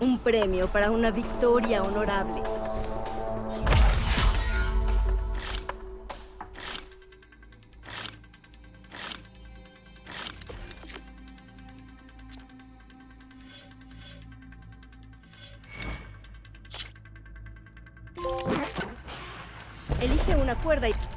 Un premio para una victoria honorable. Elige una cuerda y...